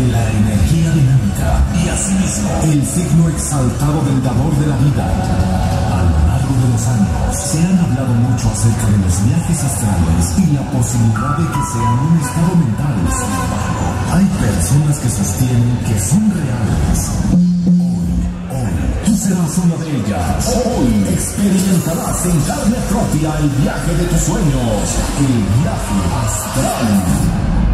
de la energía dinámica y asimismo el signo exaltado del dador de la vida. A lo largo de los años se han hablado mucho acerca de los viajes astrales y la posibilidad de que sean un estado mental. Sin embargo, hay personas que sostienen que son reales. Hoy, hoy, tú serás una de ellas. Hoy experimentarás en carne propia el viaje de tus sueños, el viaje astral.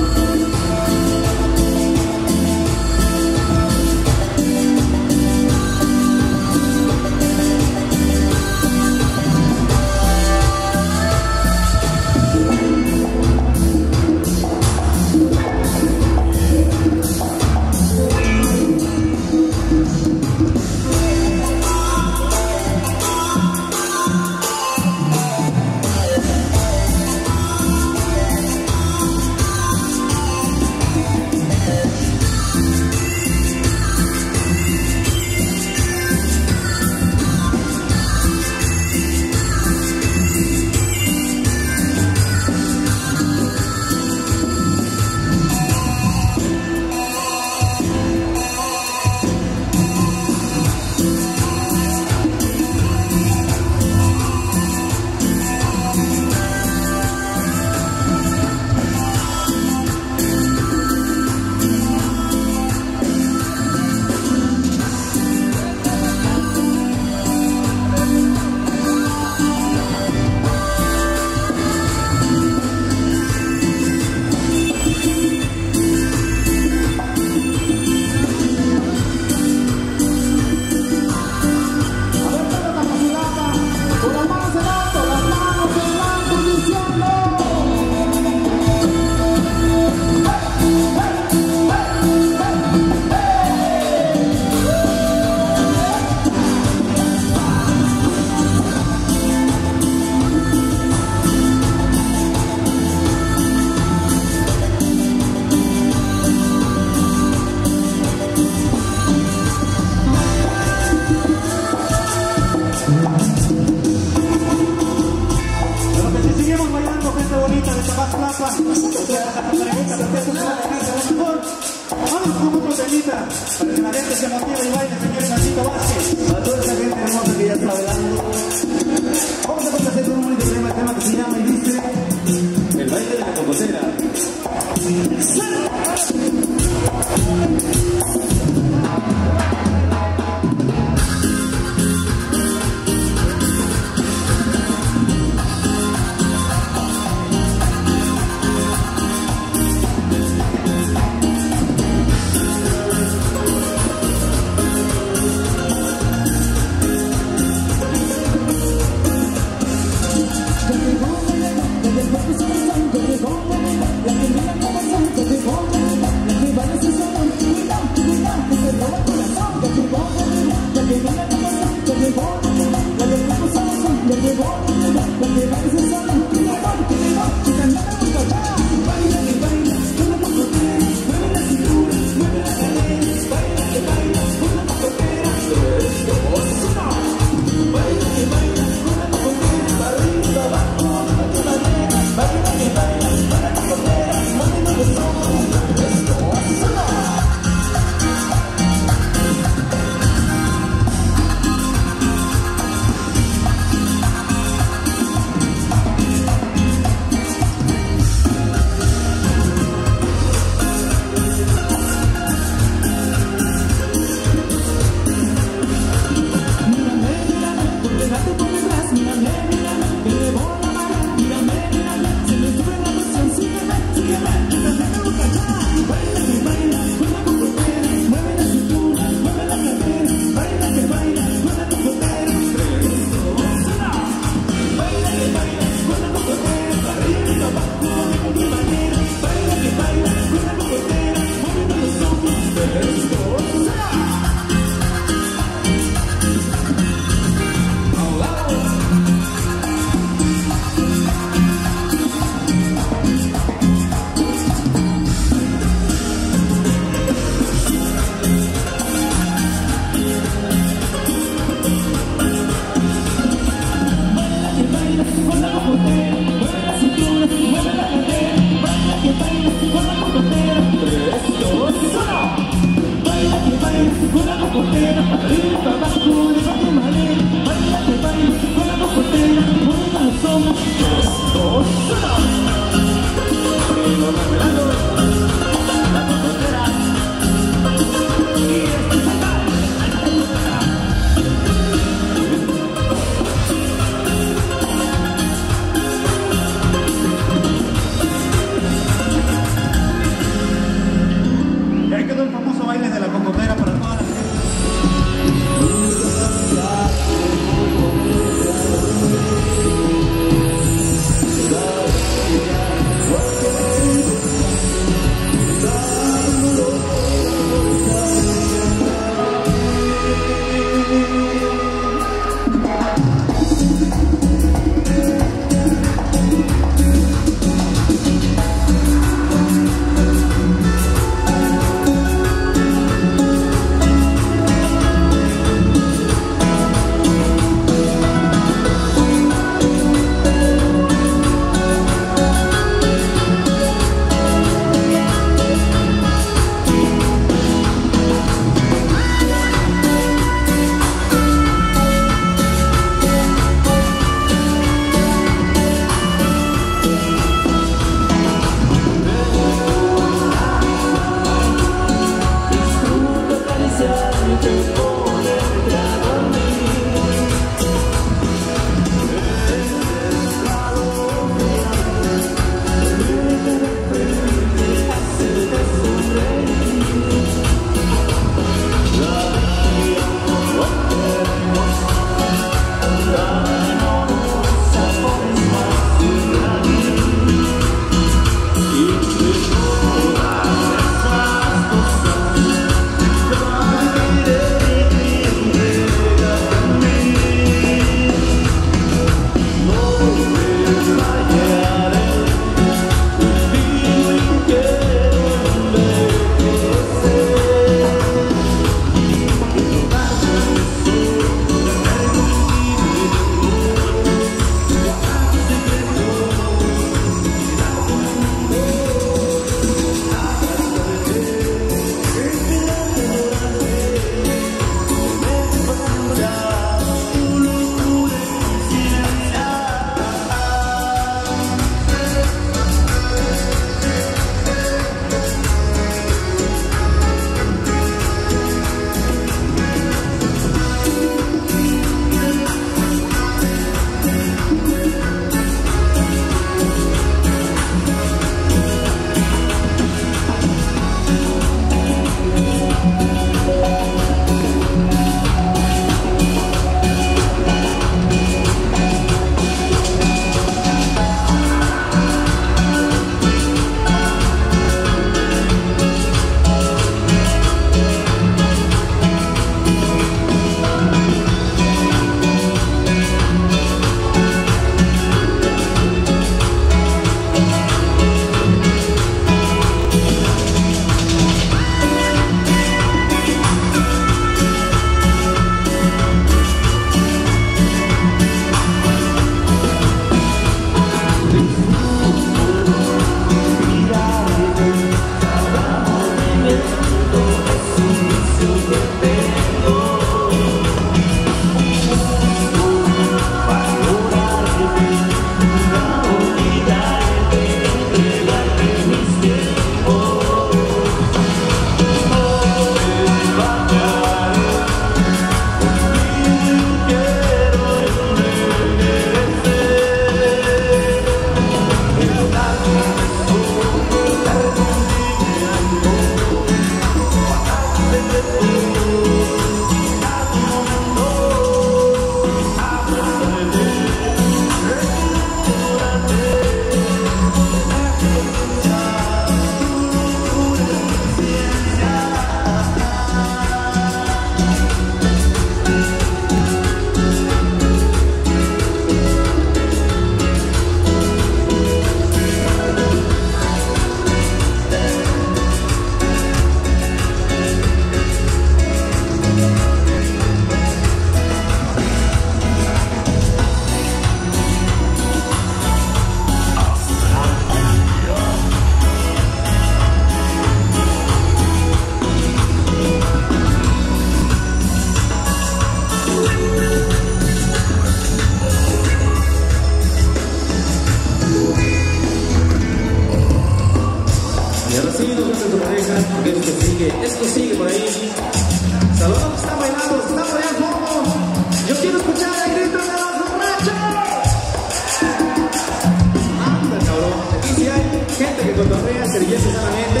Gente que cotorrea, se divierte sanamente.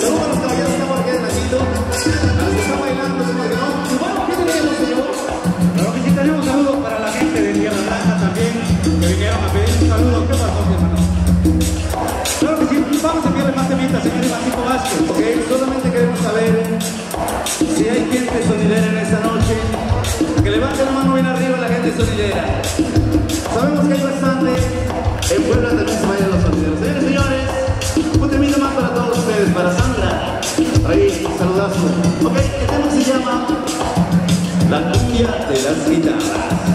Saludos a los caballeros que están por aquí de Nachito. A los que están bailando, que no. Y bueno, ¿qué tenemos, señor? Claro que sí, tenemos un saludo para la gente de Tierra Blanca también, que vinieron a pedir un saludo. ¿Qué pasó, mi hermano? Claro que sí, vamos a enviarle más temitas, señor Ivancito Vázquez. Ok, solamente queremos saber si hay gente sonidera en esta noche. Que levante la mano bien arriba la gente sonidera. Sabemos que hay bastante. En Puebla también se vayan los sonideros. Señores, señores, un temita más para todos ustedes, para Sandra. Ahí, saludazo. Ok, el tema se llama La cumbia de las guitarras.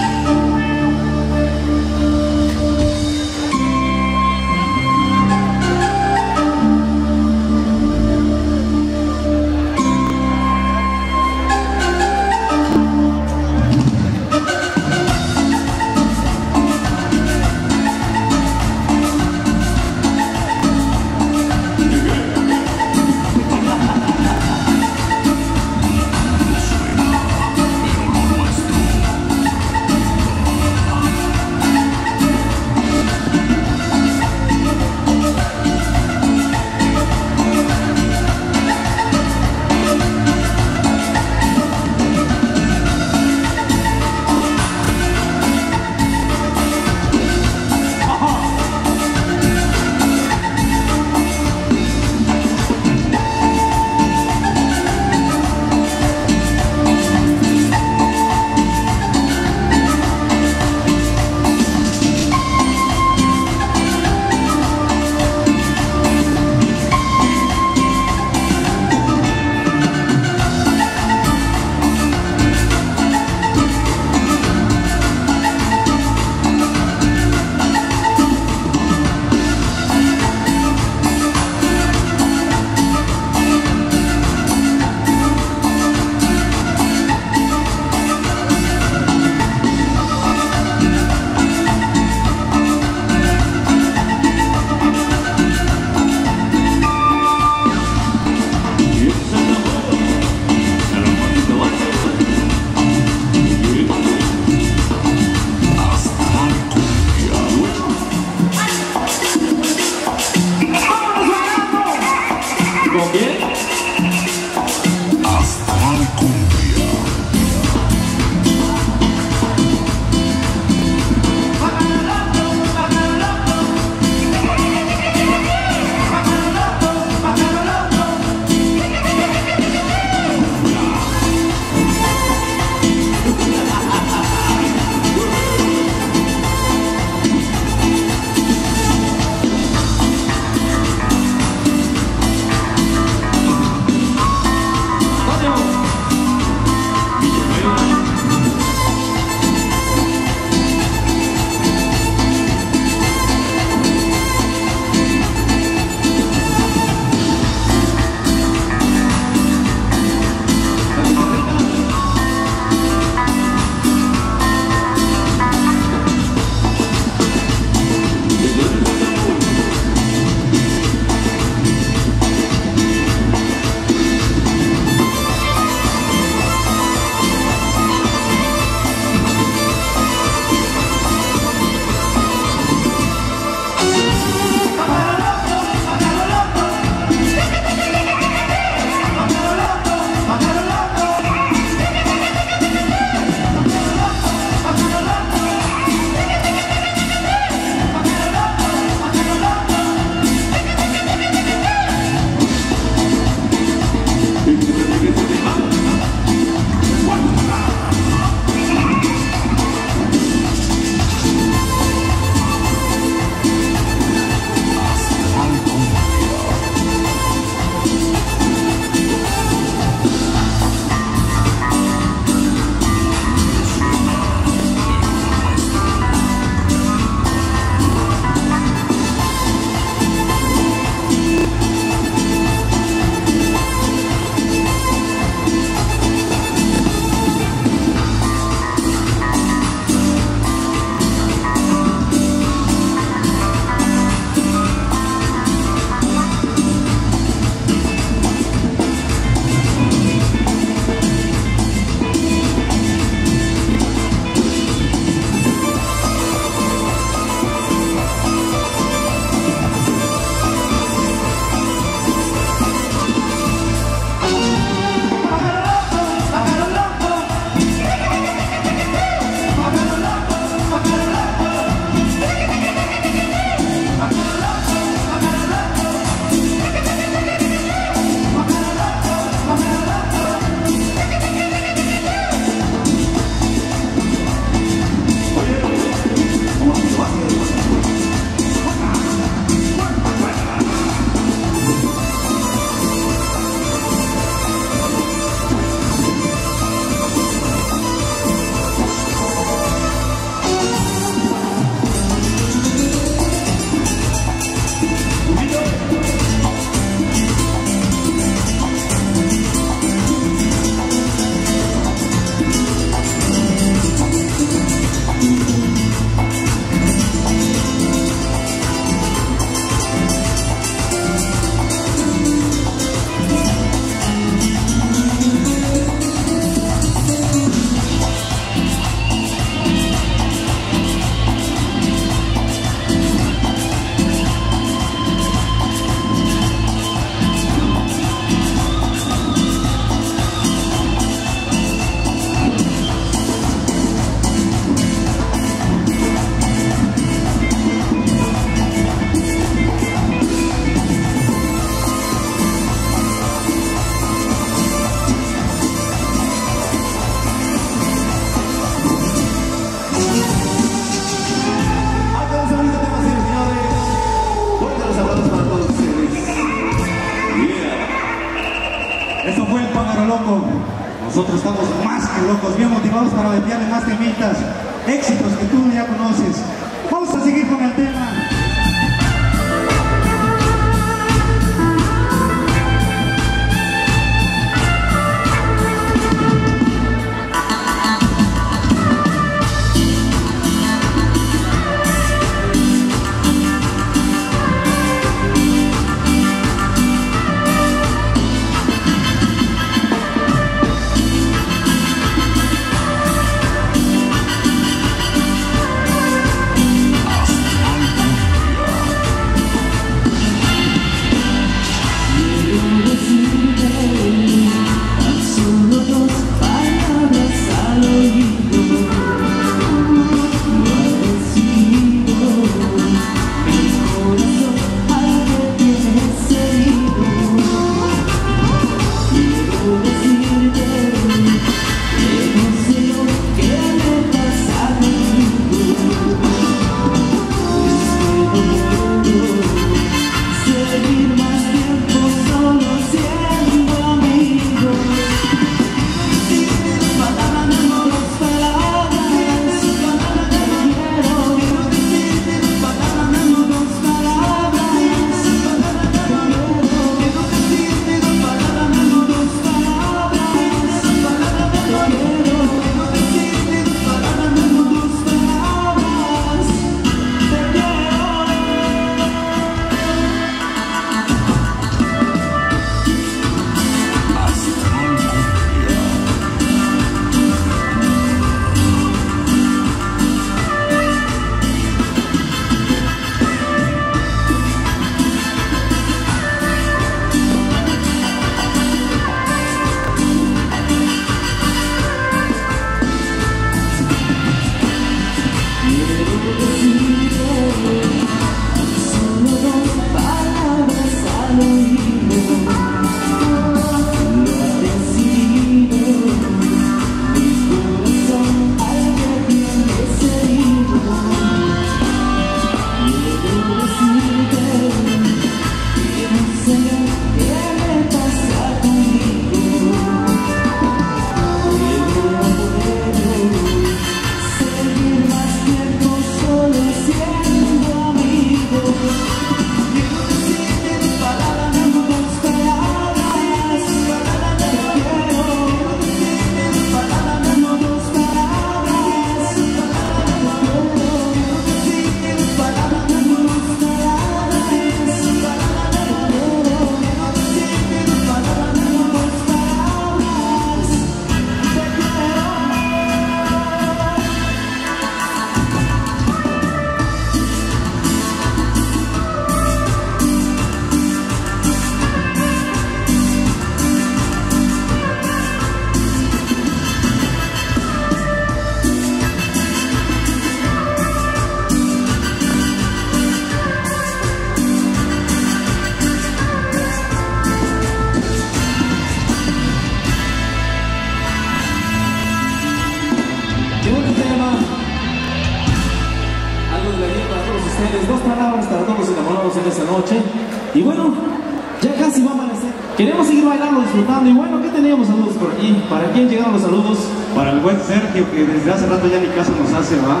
ya ni caso nos hace, ¿va?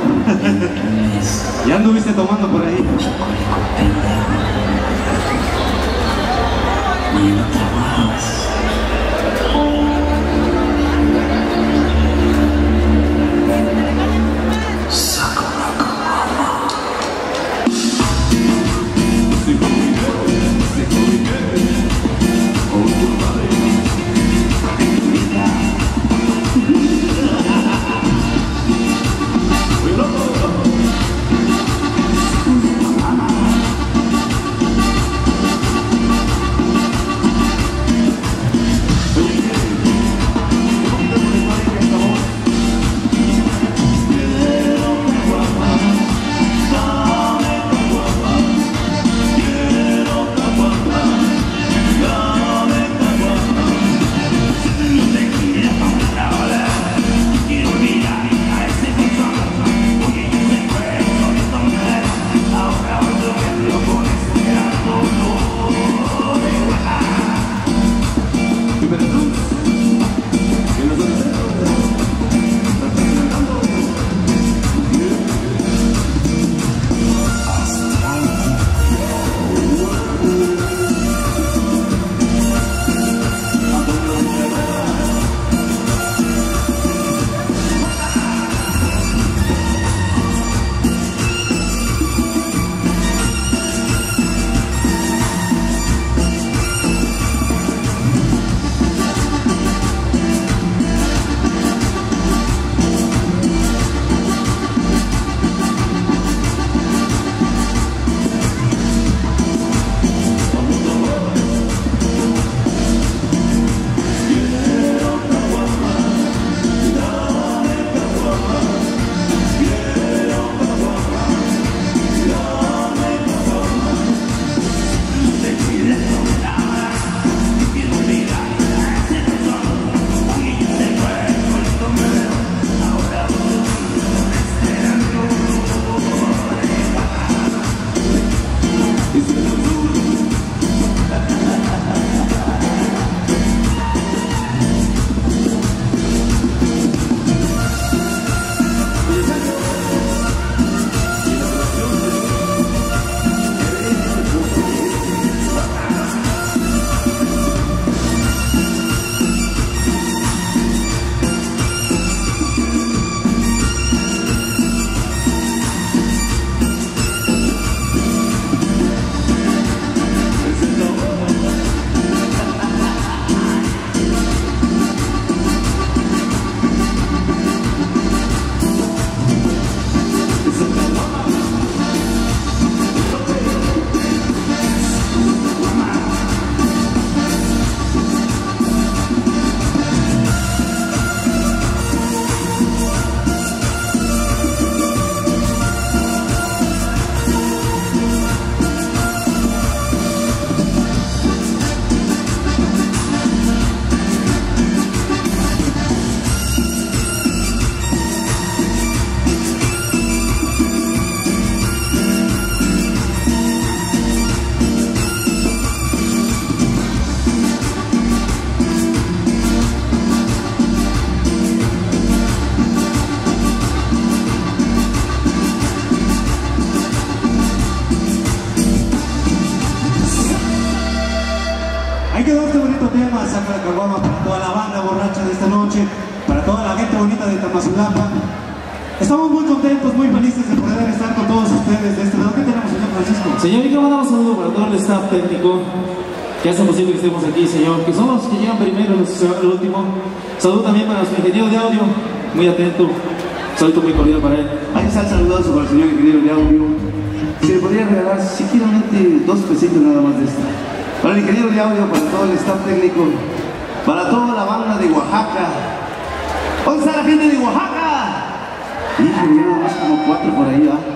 ya anduviste tomando por ahí. Técnico que hace posible que estemos aquí, señor, que son los que llegan primero los que se van al último. Saludo también para nuestro ingeniero de audio, muy atento. Saludo muy cordial para él. Ahí está el saludazo para el señor ingeniero de audio. Se le podría regalar siquiera dos pesitos nada más de esto. Para el ingeniero de audio, para todo el staff técnico, para toda la banda de Oaxaca. ¿Dónde está la gente de Oaxaca? Híjole, nada más como cuatro por ahí, ¿ah?